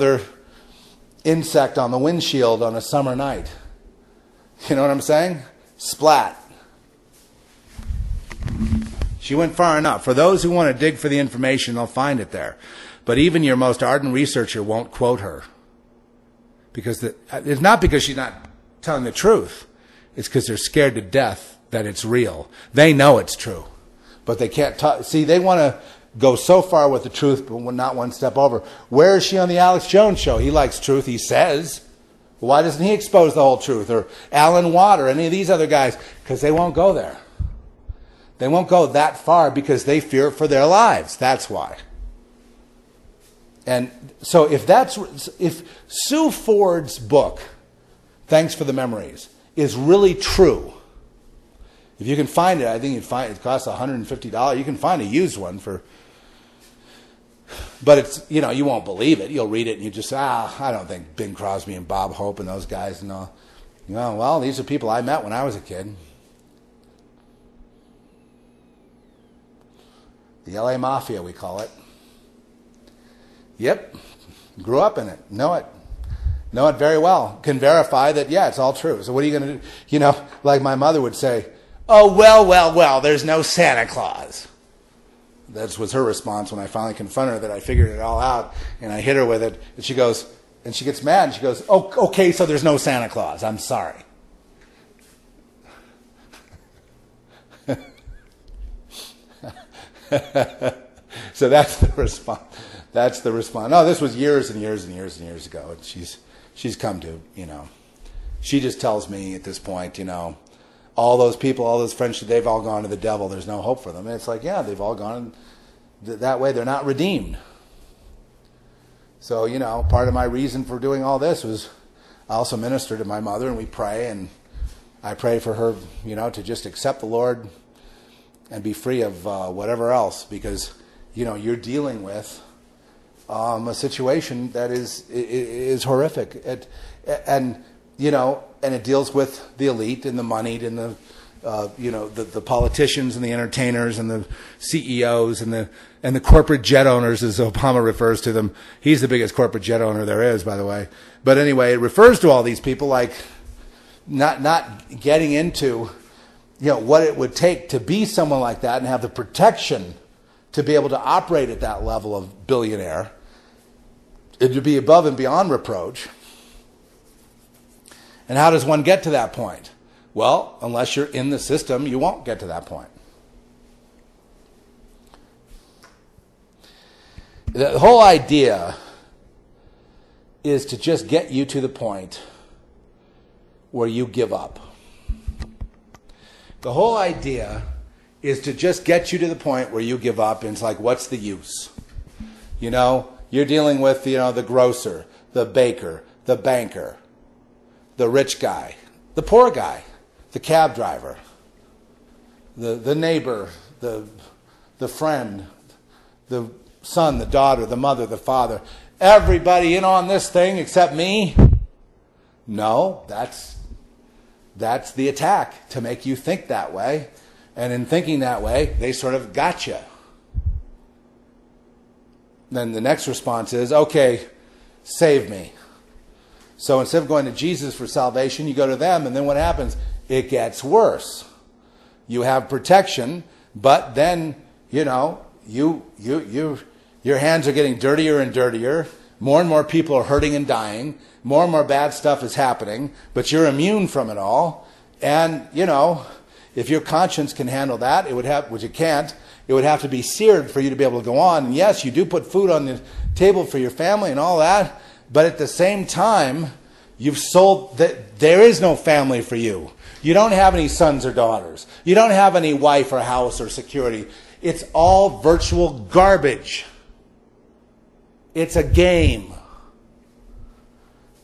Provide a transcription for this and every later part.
another insect on the windshield on a summer night. You know what I'm saying? Splat. She went far enough. For those who want to dig for the information, they'll find it there. But even your most ardent researcher won't quote her. Because the, it's not because she's not telling the truth. It's because they're scared to death that it's real. They know it's true. But they can't talk. See, they want to go so far with the truth, but not one step over. Where is she on the Alex Jones show? He likes truth, he says. Why doesn't he expose the whole truth? Or Alan Watt or any of these other guys? Because they won't go there. They won't go that far because they fear for their lives. That's why. And so if that's if Sue Ford's book, Thanks for the Memories, is really true, if you can find it, I think you find it costs $150. You can find a used one for but it's you know you won't believe it. You'll read it and you just ah I don't think Bing Crosby and Bob Hope and those guys and all. You know, well these are people I met when I was a kid. The LA Mafia, we call it. Yep. Grew up in it. Know it. Know it very well. Can verify that, yeah, it's all true. So what are you going to do? You know, like my mother would say, oh, well, well, well, there's no Santa Claus. That was her response when I finally confronted her that I figured it all out and I hit her with it. And she goes, and she gets mad and she goes, oh, okay, so there's no Santa Claus. I'm sorry. so that's the response. That's the response. No, this was years and years and years and years ago, and she's she's come to you know. She just tells me at this point, you know, all those people, all those friends, they've all gone to the devil. There's no hope for them. And it's like, yeah, they've all gone that way. They're not redeemed. So you know, part of my reason for doing all this was I also minister to my mother, and we pray, and I pray for her, you know, to just accept the Lord and be free of uh, whatever else because you know you're dealing with um, a situation that is is horrific it, and you know and it deals with the elite and the moneyed and the uh, you know the, the politicians and the entertainers and the CEOs and the and the corporate jet owners as Obama refers to them. He's the biggest corporate jet owner there is, by the way. But anyway, it refers to all these people like not not getting into you know, what it would take to be someone like that and have the protection to be able to operate at that level of billionaire, and to be above and beyond reproach. And how does one get to that point? Well, unless you're in the system, you won't get to that point. The whole idea is to just get you to the point where you give up. The whole idea is to just get you to the point where you give up and it's like, what's the use? You know, you're dealing with, you know, the grocer, the baker, the banker, the rich guy, the poor guy, the cab driver, the, the neighbor, the, the friend, the son, the daughter, the mother, the father. Everybody in on this thing except me? No, that's that's the attack to make you think that way. And in thinking that way, they sort of got you. Then the next response is, okay, save me. So instead of going to Jesus for salvation, you go to them, and then what happens? It gets worse. You have protection, but then, you know, you, you, you, your hands are getting dirtier and dirtier. More and more people are hurting and dying more and more bad stuff is happening, but you're immune from it all. And, you know, if your conscience can handle that, it would have, which it can't, it would have to be seared for you to be able to go on. And yes, you do put food on the table for your family and all that, but at the same time, you've sold that there is no family for you. You don't have any sons or daughters. You don't have any wife or house or security. It's all virtual garbage. It's a game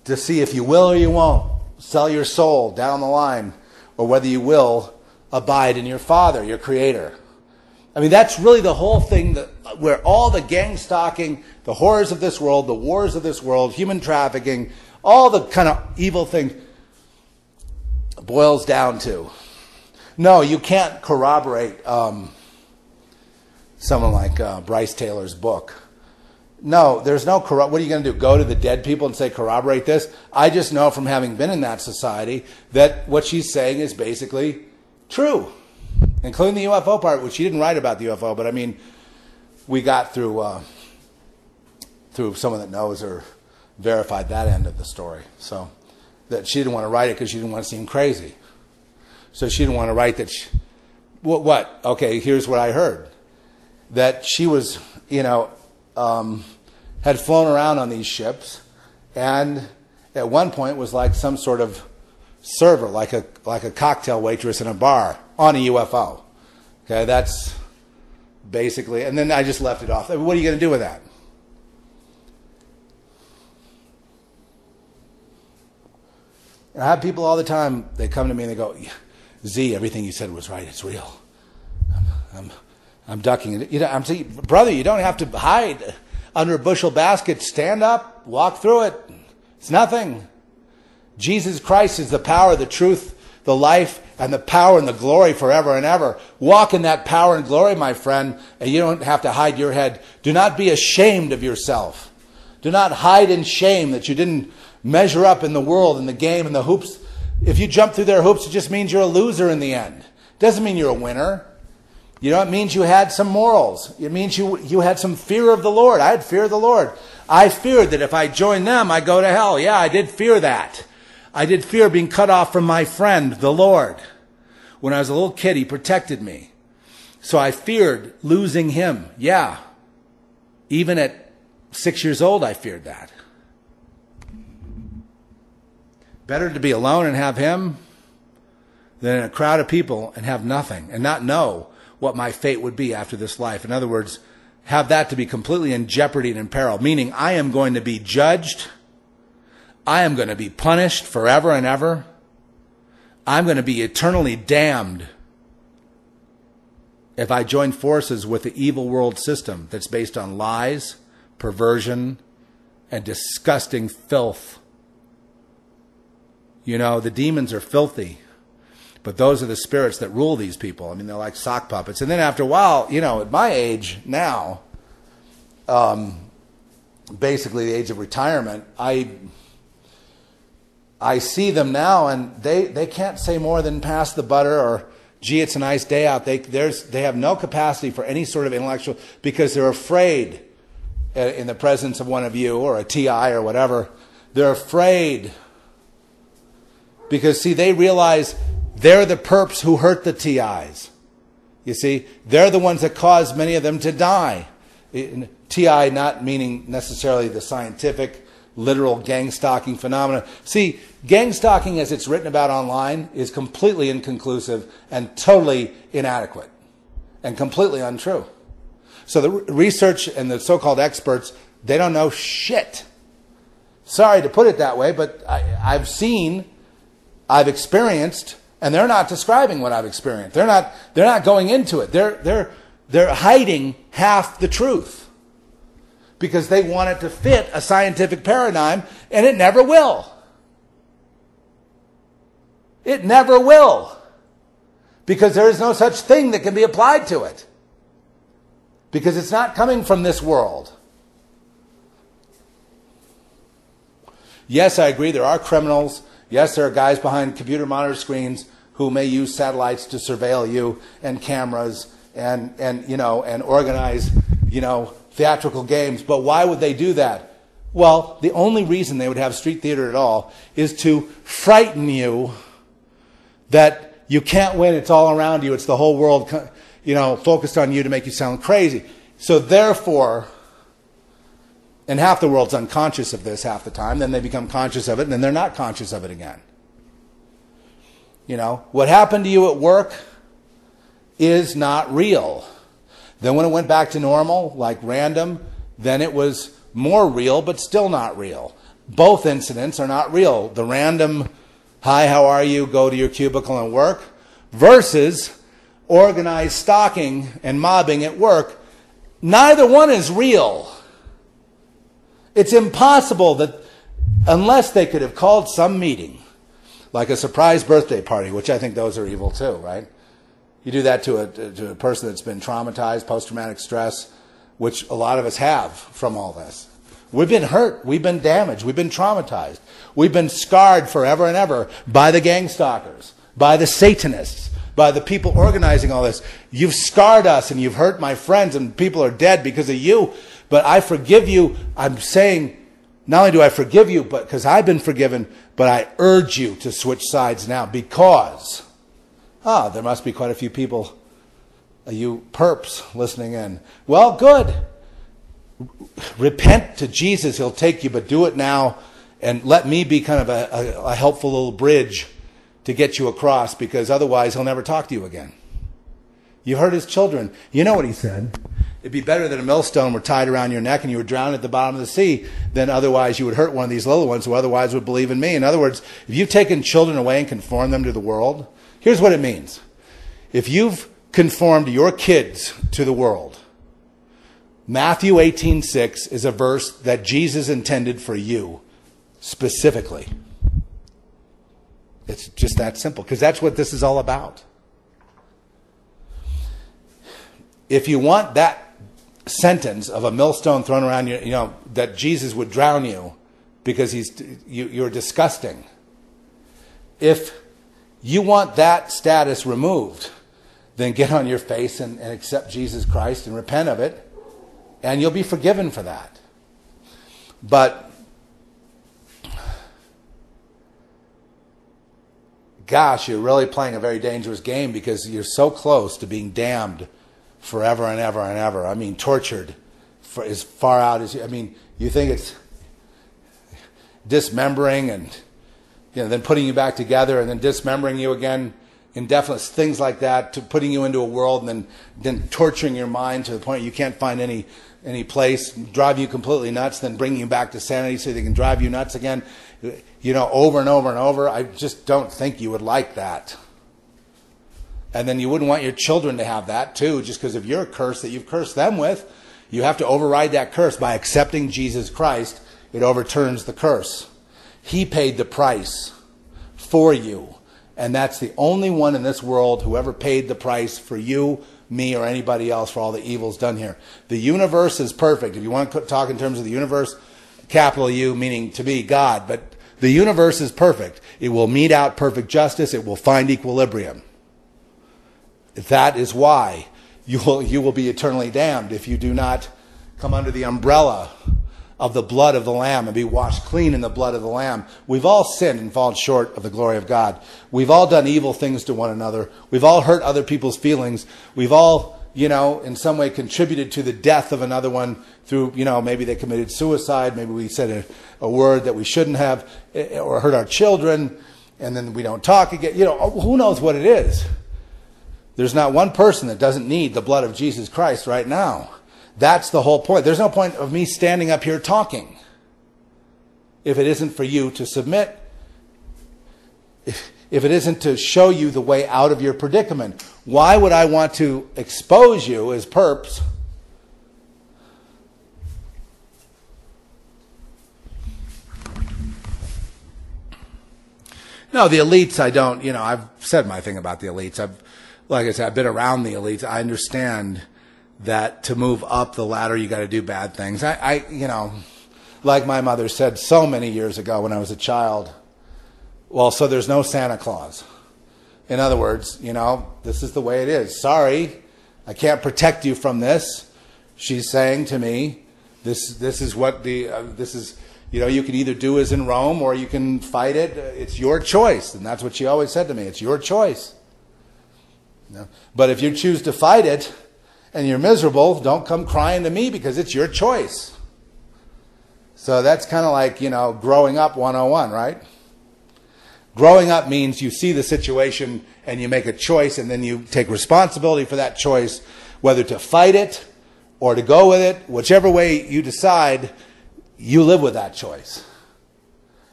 to see if you will or you won't sell your soul down the line or whether you will abide in your Father, your Creator. I mean, that's really the whole thing that, where all the gang stalking, the horrors of this world, the wars of this world, human trafficking, all the kind of evil thing boils down to. No, you can't corroborate um, someone like uh, Brice Taylor's book No, there's no corrupt. What are you going to do? Go to the dead people and say corroborate this? I just know from having been in that society that what she's saying is basically true, including the UFO part, which she didn't write about the UFO, but I mean, we got through uh, through someone that knows or verified that end of the story. So that she didn't want to write it because she didn't want to seem crazy. So she didn't want to write that. She, what, what? Okay, here's what I heard. That she was, you know, um, had flown around on these ships, and at one point was like some sort of server, like a like a cocktail waitress in a bar on a UFO. Okay, that's basically. And then I just left it off. What are you going to do with that? And I have people all the time. They come to me and they go, "Z, everything you said was right. It's real." I'm, I'm, I'm ducking it. You know, I'm saying, brother, you don't have to hide under a bushel basket. Stand up, walk through it. It's nothing. Jesus Christ is the power, the truth, the life, and the power and the glory forever and ever. Walk in that power and glory, my friend, and you don't have to hide your head. Do not be ashamed of yourself. Do not hide in shame that you didn't measure up in the world, in the game, in the hoops. If you jump through their hoops, it just means you're a loser in the end. It doesn't mean you're a winner. You know, it means you had some morals. It means you, you had some fear of the Lord. I had fear of the Lord. I feared that if I joined them, I go to hell. Yeah, I did fear that. I did fear being cut off from my friend, the Lord. When I was a little kid, he protected me. So I feared losing him. Yeah. Even at six years old, I feared that. Better to be alone and have him than in a crowd of people and have nothing and not know what my fate would be after this life. In other words, have that to be completely in jeopardy and in peril, meaning I am going to be judged. I am going to be punished forever and ever. I'm going to be eternally damned if I join forces with the evil world system that's based on lies, perversion, and disgusting filth. You know, the demons are filthy. But those are the spirits that rule these people. I mean, they're like sock puppets. And then after a while, you know, at my age now, um, basically the age of retirement, I I see them now, and they, they can't say more than pass the butter or gee, it's a nice day out. They there's they have no capacity for any sort of intellectual because they're afraid uh, in the presence of one of you or a TI or whatever. They're afraid because see they realize they're the perps who hurt the TIs. You see, they're the ones that caused many of them to die. TI not meaning necessarily the scientific, literal gang stalking phenomenon. See, gang stalking as it's written about online is completely inconclusive and totally inadequate and completely untrue. So the research and the so-called experts, they don't know shit. Sorry to put it that way, but I, I've seen, I've experienced and they're not describing what I've experienced. They're not, they're not going into it. They're, they're, they're hiding half the truth because they want it to fit a scientific paradigm, and it never will. It never will. Because there is no such thing that can be applied to it. Because it's not coming from this world. Yes, I agree, there are criminals Yes, there are guys behind computer monitor screens who may use satellites to surveil you and cameras and, and, you know, and organize, you know, theatrical games. But why would they do that? Well, the only reason they would have street theater at all is to frighten you that you can't win. It's all around you. It's the whole world, you know, focused on you to make you sound crazy. So therefore, and half the world's unconscious of this half the time. Then they become conscious of it, and then they're not conscious of it again. You know, what happened to you at work is not real. Then when it went back to normal, like random, then it was more real, but still not real. Both incidents are not real. The random, hi, how are you, go to your cubicle and work, versus organized stalking and mobbing at work. Neither one is real. It's impossible that, unless they could have called some meeting, like a surprise birthday party, which I think those are evil too, right? You do that to a, to a person that's been traumatized, post traumatic stress, which a lot of us have from all this. We've been hurt. We've been damaged. We've been traumatized. We've been scarred forever and ever by the gang stalkers, by the Satanists, by the people organizing all this. You've scarred us and you've hurt my friends and people are dead because of you. But I forgive you. I'm saying, not only do I forgive you, but because I've been forgiven, but I urge you to switch sides now because, ah, there must be quite a few people, uh, you perps listening in. Well, good repent to Jesus, he'll take you, but do it now and let me be kind of a, a, a, helpful little bridge to get you across because otherwise he'll never talk to you again. You heard his children. You know what he said. It'd be better that a millstone were tied around your neck and you were drowned at the bottom of the sea than otherwise you would hurt one of these little ones who otherwise would believe in me. In other words, if you've taken children away and conformed them to the world, here's what it means. If you've conformed your kids to the world, Matthew 18:6 is a verse that Jesus intended for you specifically. It's just that simple because that's what this is all about. If you want that sentence of a millstone thrown around you, you know, that Jesus would drown you because he's you, you're disgusting. If you want that status removed, then get on your face and, and accept Jesus Christ and repent of it and you'll be forgiven for that. But gosh, you're really playing a very dangerous game because you're so close to being damned forever and ever and ever. I mean, tortured for as far out as you. I mean, you think it's dismembering and you know then putting you back together and then dismembering you again indefinite things like that to putting you into a world and then then torturing your mind to the point you can't find any any place, drive you completely nuts, then bring you back to sanity so they can drive you nuts again, you know, over and over and over. I just don't think you would like that. And then you wouldn't want your children to have that too, just because of your curse that you've cursed them with. You have to override that curse by accepting Jesus Christ. It overturns the curse. He paid the price for you. And that's the only one in this world who ever paid the price for you me or anybody else for all the evils done here. The universe is perfect. If you want to talk in terms of the universe, capital U meaning to be God, but the universe is perfect. It will mete out perfect justice. It will find equilibrium. That is why you will, you will be eternally damned if you do not come under the umbrella of the blood of the Lamb and be washed clean in the blood of the Lamb. We've all sinned and fallen short of the glory of God. We've all done evil things to one another. We've all hurt other people's feelings. We've all, you know, in some way contributed to the death of another one through, you know, maybe they committed suicide. Maybe we said a, a word that we shouldn't have eh, or hurt our children and then we don't talk again. You know, who knows what it is? There's not one person that doesn't need the blood of Jesus Christ right now. That's the whole point. There's no point of me standing up here talking if it isn't for you to submit, if, if it isn't to show you the way out of your predicament. Why would I want to expose you as perps? No, the elites, I don't, you know, I've said my thing about the elites. I've, like I said, I've been around the elites. I understand that to move up the ladder, you got to do bad things. I, I, you know, like my mother said so many years ago when I was a child, well, so there's no Santa Claus. In other words, you know, this is the way it is. Sorry, I can't protect you from this. She's saying to me, this, this is what the, uh, this is, you know, you can either do as in Rome or you can fight it. It's your choice. And that's what she always said to me. It's your choice. You know? But if you choose to fight it, and you're miserable, don't come crying to me because it's your choice. So that's kind of like, you know, growing up 101, right? Growing up means you see the situation and you make a choice and then you take responsibility for that choice, whether to fight it or to go with it, whichever way you decide, you live with that choice.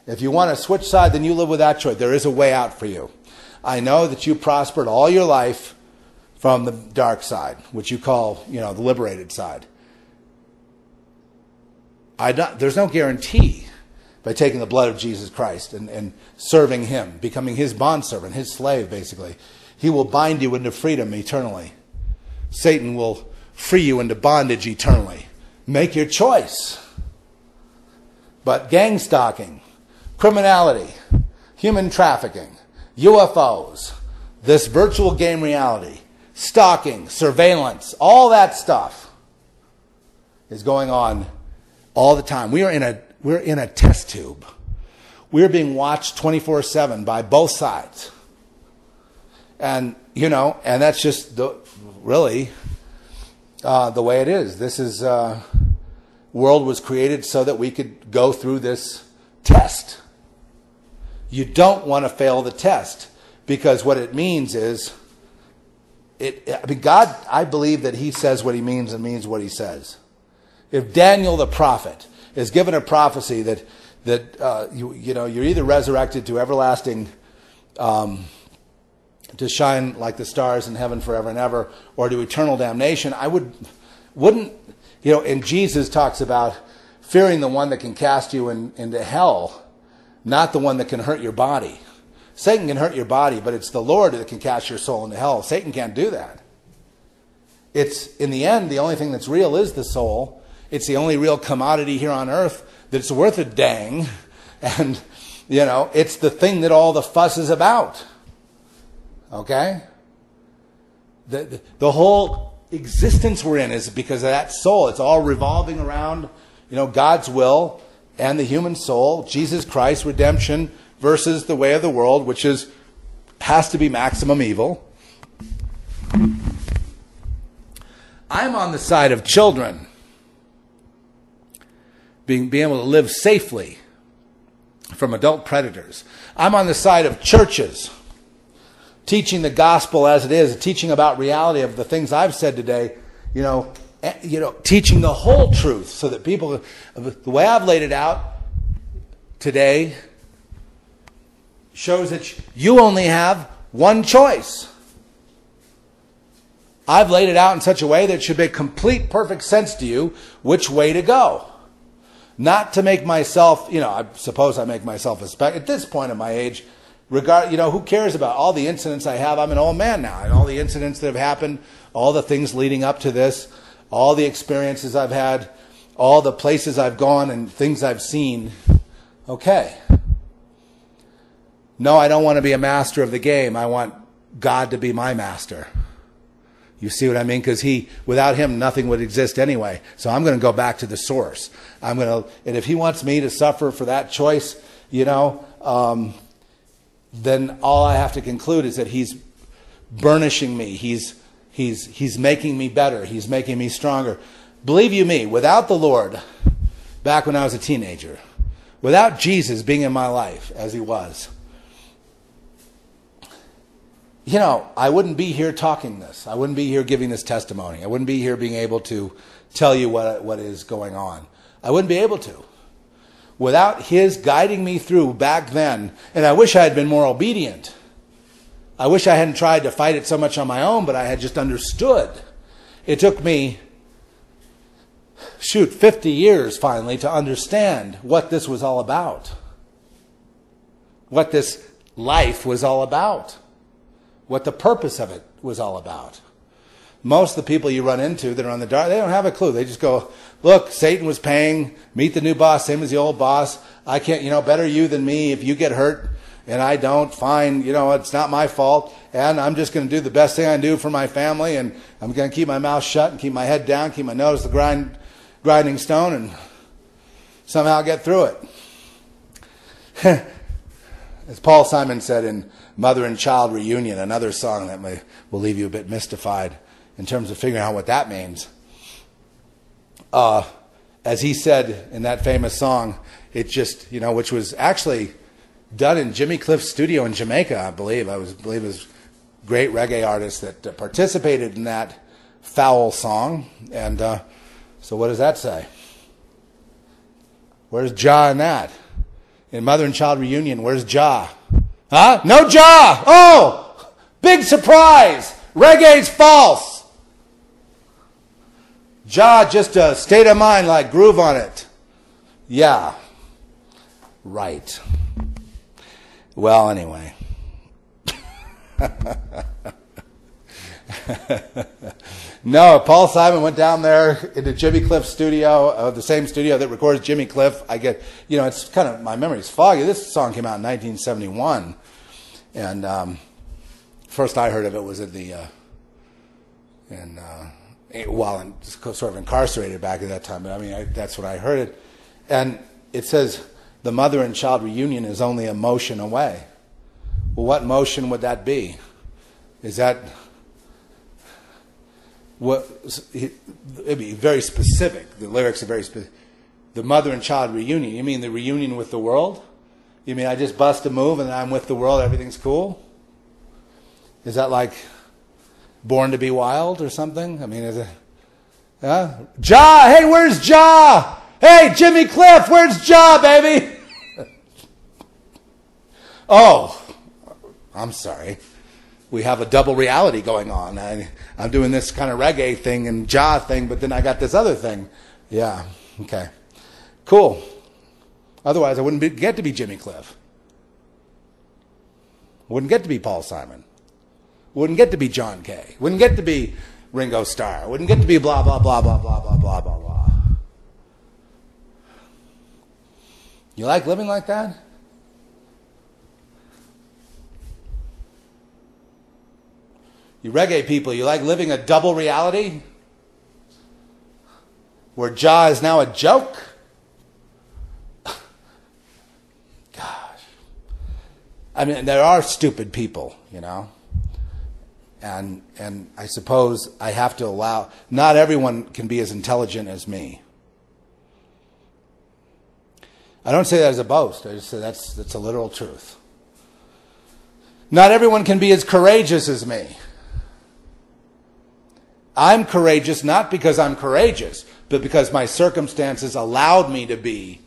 If you want to switch side, then you live with that choice. There is a way out for you. I know that you prospered all your life from the dark side, which you call, you know, the liberated side. I don't, there's no guarantee by taking the blood of Jesus Christ and, and serving Him, becoming His bondservant, His slave, basically. He will bind you into freedom eternally. Satan will free you into bondage eternally. Make your choice. But gang stalking, criminality, human trafficking, UFOs, this virtual game reality, stalking, surveillance, all that stuff is going on all the time. We are in a, we're in a test tube. We're being watched 24 7 by both sides. And, you know, and that's just the, really uh, the way it is. This is, uh, world was created so that we could go through this test. You don't want to fail the test because what it means is, it, I mean, God, I believe that He says what He means and means what He says. If Daniel the prophet is given a prophecy that that uh, you you know you're either resurrected to everlasting, um, to shine like the stars in heaven forever and ever, or to eternal damnation, I would wouldn't you know. And Jesus talks about fearing the one that can cast you in, into hell, not the one that can hurt your body. Satan can hurt your body, but it's the Lord that can cast your soul into hell. Satan can't do that. It's, in the end, the only thing that's real is the soul. It's the only real commodity here on earth that's worth a dang. And, you know, it's the thing that all the fuss is about. Okay? The, the, the whole existence we're in is because of that soul. It's all revolving around, you know, God's will and the human soul, Jesus Christ, redemption, versus the way of the world, which is has to be maximum evil. I'm on the side of children being, being able to live safely from adult predators. I'm on the side of churches teaching the gospel as it is, teaching about reality of the things I've said today, you know, eh, you know, teaching the whole truth so that people, the way I've laid it out today shows that you only have one choice. I've laid it out in such a way that it should make complete perfect sense to you which way to go. Not to make myself, you know, I suppose I make myself a spec at this point in my age, regard, you know, who cares about all the incidents I have? I'm an old man now, and all the incidents that have happened, all the things leading up to this, all the experiences I've had, all the places I've gone and things I've seen. Okay. No, I don't want to be a master of the game. I want God to be my master. You see what I mean? Because he, without him, nothing would exist anyway. So I'm going to go back to the source. I'm going to, and if he wants me to suffer for that choice, you know, um, then all I have to conclude is that he's burnishing me. He's, he's, he's making me better. He's making me stronger. Believe you me, without the Lord, back when I was a teenager, without Jesus being in my life as he was, you know, I wouldn't be here talking this. I wouldn't be here giving this testimony. I wouldn't be here being able to tell you what, what is going on. I wouldn't be able to. Without His guiding me through back then, and I wish I had been more obedient. I wish I hadn't tried to fight it so much on my own, but I had just understood. It took me, shoot, 50 years finally to understand what this was all about. What this life was all about what the purpose of it was all about. Most of the people you run into that are on the dark, they don't have a clue. They just go, look, Satan was paying, meet the new boss, same as the old boss. I can't, you know, better you than me. If you get hurt and I don't, fine, you know, it's not my fault. And I'm just going to do the best thing I do for my family. And I'm going to keep my mouth shut and keep my head down, keep my nose the grind, grinding stone, and somehow get through it. As Paul Simon said in Mother and Child Reunion, another song that may, will leave you a bit mystified in terms of figuring out what that means. Uh, as he said in that famous song, it just, you know, which was actually done in Jimmy Cliff's studio in Jamaica, I believe. I was, believe it was great reggae artist that uh, participated in that foul song. And uh, so, what does that say? Where's Jah in that? In Mother and Child Reunion, where's Jah? Huh? No jaw. Oh! Big surprise! Reggae's false! Jah just a state of mind like groove on it. Yeah. Right. Well, anyway. no, Paul Simon went down there into Jimmy Cliff's studio, uh, the same studio that records Jimmy Cliff. I get, you know, it's kind of my memory's foggy. This song came out in 1971, and um, first I heard of it was at the, uh, uh, while in, sort of incarcerated back at that time. But I mean, I, that's when I heard it, and it says the mother and child reunion is only a motion away. Well, what motion would that be? Is that what? It'd be very specific. The lyrics are very specific. The mother and child reunion. You mean the reunion with the world? You mean I just bust a move and I'm with the world, everything's cool? Is that like Born to be Wild or something? I mean, is it. Huh? Jah! Hey, where's Jah? Hey, Jimmy Cliff, where's Jah, baby? oh, I'm sorry we have a double reality going on. I, am doing this kind of reggae thing and Jah thing, but then I got this other thing. Yeah, okay. Cool. Otherwise, I wouldn't be, get to be Jimmy Cliff. Wouldn't get to be Paul Simon. Wouldn't get to be John Kay. Wouldn't get to be Ringo Starr. Wouldn't get to be blah, blah, blah, blah, blah, blah, blah, blah, blah. You like living like that? You reggae people, you like living a double reality? Where Jah is now a joke? Gosh. I mean, there are stupid people, you know? And, and I suppose I have to allow, not everyone can be as intelligent as me. I don't say that as a boast. I just say that's, that's a literal truth. Not everyone can be as courageous as me. I'm courageous not because I'm courageous, but because my circumstances allowed me to be.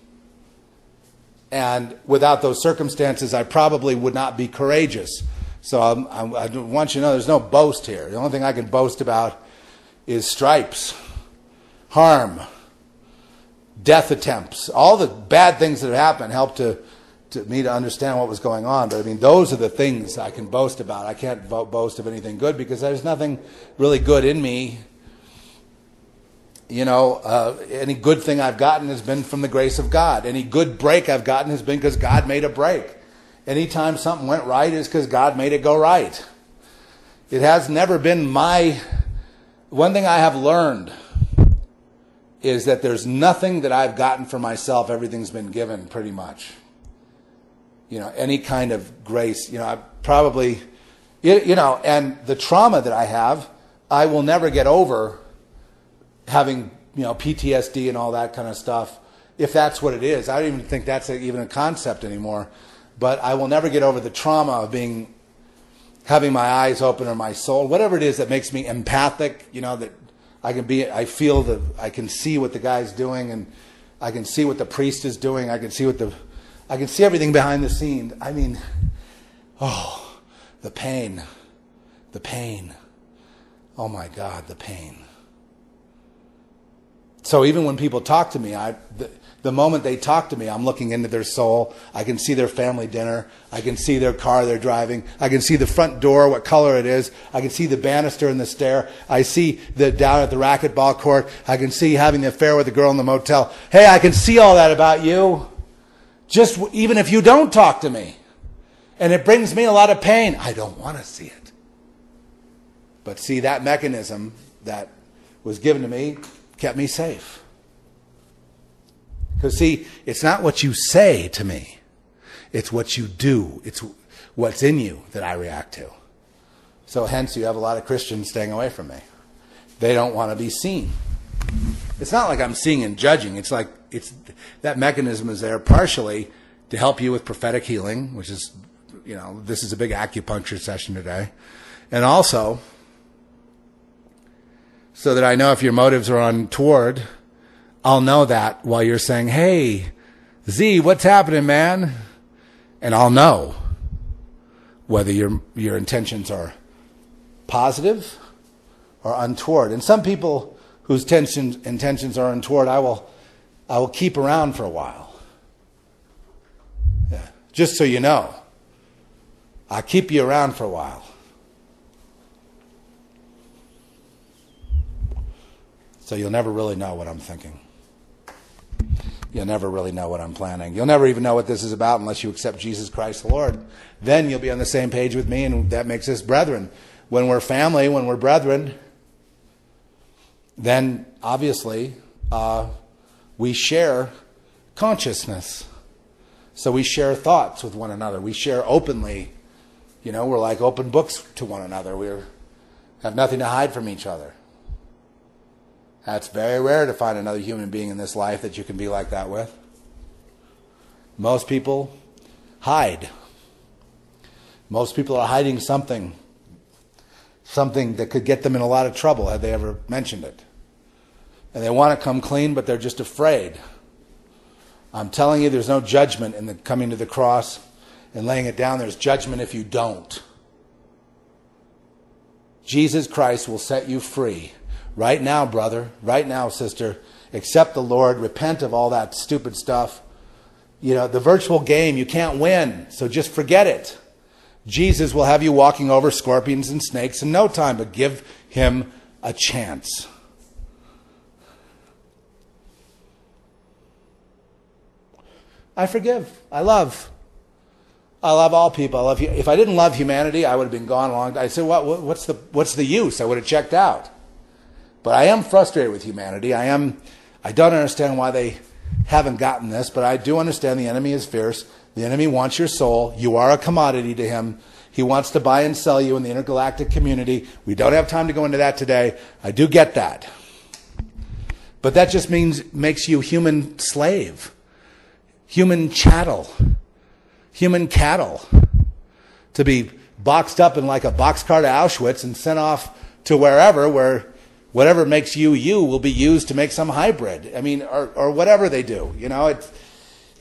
And without those circumstances, I probably would not be courageous. So I'm, I'm, i want you to know there's no boast here. The only thing I can boast about is stripes, harm, death attempts. All the bad things that have happened help to to me to understand what was going on. But I mean, those are the things I can boast about. I can't boast of anything good because there's nothing really good in me. You know, uh, any good thing I've gotten has been from the grace of God. Any good break I've gotten has been because God made a break. Anytime something went right is because God made it go right. It has never been my. One thing I have learned is that there's nothing that I've gotten for myself. Everything's been given pretty much you know, any kind of grace. You know, I probably, you know, and the trauma that I have, I will never get over having, you know, PTSD and all that kind of stuff, if that's what it is. I don't even think that's a, even a concept anymore. But I will never get over the trauma of being, having my eyes open or my soul, whatever it is that makes me empathic, you know, that I can be, I feel the, I can see what the guy's doing and I can see what the priest is doing. I can see what the, I can see everything behind the scenes. I mean, oh, the pain, the pain. Oh my God, the pain. So even when people talk to me, I, the, the moment they talk to me, I'm looking into their soul. I can see their family dinner. I can see their car they're driving. I can see the front door, what color it is. I can see the banister in the stair. I see the down at the racquetball court. I can see having the affair with the girl in the motel. Hey, I can see all that about you. Just even if you don't talk to me. And it brings me a lot of pain. I don't want to see it. But see, that mechanism that was given to me kept me safe. Because, see, it's not what you say to me, it's what you do, it's what's in you that I react to. So, hence, you have a lot of Christians staying away from me. They don't want to be seen. It's not like I'm seeing and judging. It's like it's that mechanism is there partially to help you with prophetic healing, which is, you know, this is a big acupuncture session today, and also so that I know if your motives are untoward. I'll know that while you're saying, "Hey, Z, what's happening, man?" and I'll know whether your your intentions are positive or untoward. And some people whose tensions, intentions are untoward, I will, I will keep around for a while. Yeah. Just so you know, I'll keep you around for a while. So you'll never really know what I'm thinking. You'll never really know what I'm planning. You'll never even know what this is about unless you accept Jesus Christ the Lord. Then you'll be on the same page with me, and that makes us brethren. When we're family, when we're brethren, then obviously uh, we share consciousness. So we share thoughts with one another. We share openly. You know, we're like open books to one another. We have nothing to hide from each other. That's very rare to find another human being in this life that you can be like that with. Most people hide. Most people are hiding something, something that could get them in a lot of trouble had they ever mentioned it. And they want to come clean, but they're just afraid. I'm telling you, there's no judgment in the coming to the cross and laying it down. There's judgment if you don't. Jesus Christ will set you free Right now, brother, right now, sister, accept the Lord, repent of all that stupid stuff. You know, the virtual game, you can't win, so just forget it. Jesus will have you walking over scorpions and snakes in no time, but give him a chance. I forgive. I love. I love all people. I love. If I didn't love humanity, I would have been gone long. I said, what, what's, the, what's the use? I would have checked out. But I am frustrated with humanity. I am. I don't understand why they haven't gotten this, but I do understand the enemy is fierce. The enemy wants your soul. You are a commodity to him. He wants to buy and sell you in the intergalactic community. We don't have time to go into that today. I do get that. But that just means makes you human slave, human chattel, human cattle to be boxed up in like a boxcar to Auschwitz and sent off to wherever where whatever makes you you will be used to make some hybrid. I mean, or, or whatever they do. You know, it's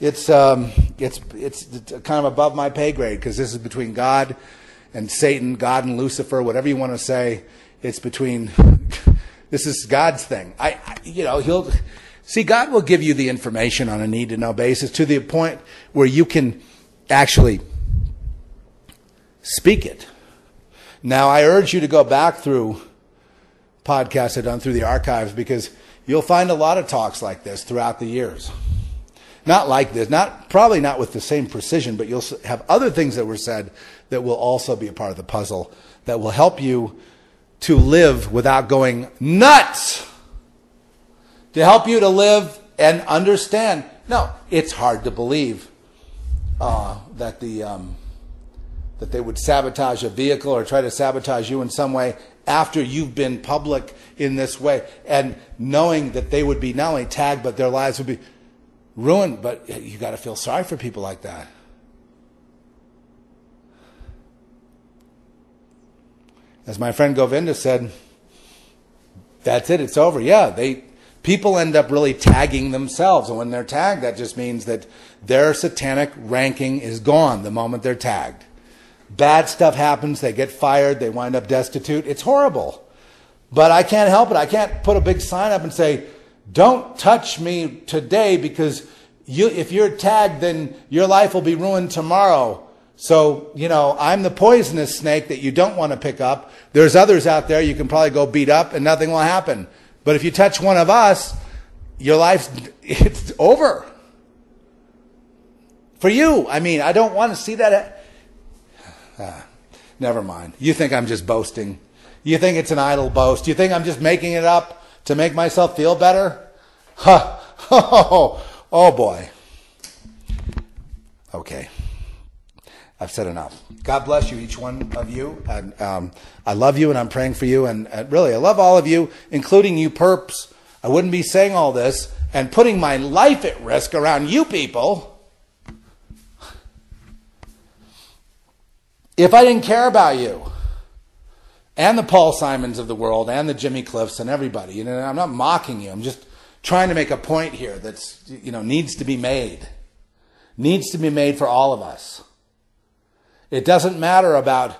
it's um, it's it's kind of above my pay grade because this is between God and Satan, God and Lucifer, whatever you want to say. It's between this is God's thing. I, I you know he'll see God will give you the information on a need to know basis to the point where you can actually speak it. Now I urge you to go back through podcasts I've done through the archives because you'll find a lot of talks like this throughout the years. Not like this, not probably not with the same precision, but you'll have other things that were said that will also be a part of the puzzle that will help you to live without going nuts. To help you to live and understand. No, it's hard to believe uh, that the um, that they would sabotage a vehicle or try to sabotage you in some way after you've been public in this way and knowing that they would be not only tagged, but their lives would be ruined. But you got to feel sorry for people like that. As my friend Govinda said, that's it, it's over. Yeah, they people end up really tagging themselves. And when they're tagged, that just means that their satanic ranking is gone the moment they're tagged. Bad stuff happens. They get fired. They wind up destitute. It's horrible. But I can't help it. I can't put a big sign up and say, don't touch me today because you, if you're tagged, then your life will be ruined tomorrow. So, you know, I'm the poisonous snake that you don't want to pick up. There's others out there you can probably go beat up and nothing will happen. But if you touch one of us, your life's it's over. For you, I mean, I don't want to see that Ah, never mind. You think I'm just boasting. You think it's an idle boast. You think I'm just making it up to make myself feel better? Huh. Oh, oh boy. Okay. I've said enough. God bless you, each one of you. And, um, I love you and I'm praying for you. And uh, really, I love all of you, including you perps. I wouldn't be saying all this and putting my life at risk around you people If I didn't care about you and the Paul Simons of the world and the Jimmy Cliffs and everybody, you know, I'm not mocking you. I'm just trying to make a point here that's, you know, needs to be made. Needs to be made for all of us. It doesn't matter about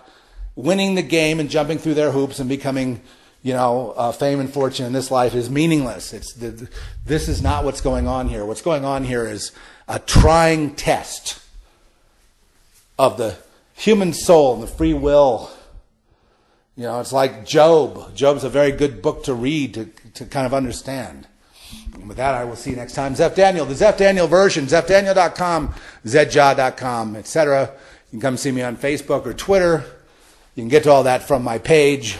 winning the game and jumping through their hoops and becoming, you know, uh, fame and fortune in this life is meaningless. It's the, this is not what's going on here. What's going on here is a trying test of the human soul and the free will. You know, it's like Job. Job's a very good book to read to to kind of understand. And with that, I will see you next time. Zeph Daniel, the Zeph Daniel version, zephdaniel.com, zedja.com, etc. You can come see me on Facebook or Twitter. You can get to all that from my page.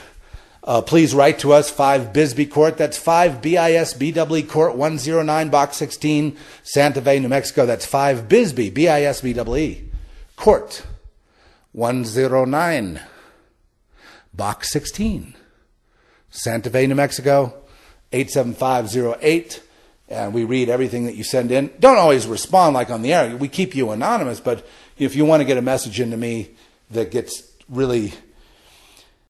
Uh, please write to us, 5 Bisbee Court. That's 5 BISBW Court, 109, Box 16, Santa Fe, New Mexico. That's 5 Bisbee, BISBWE Court, 109, Box 16, Santa Fe, New Mexico, 87508. And we read everything that you send in. Don't always respond like on the air. We keep you anonymous, but if you want to get a message into me that gets really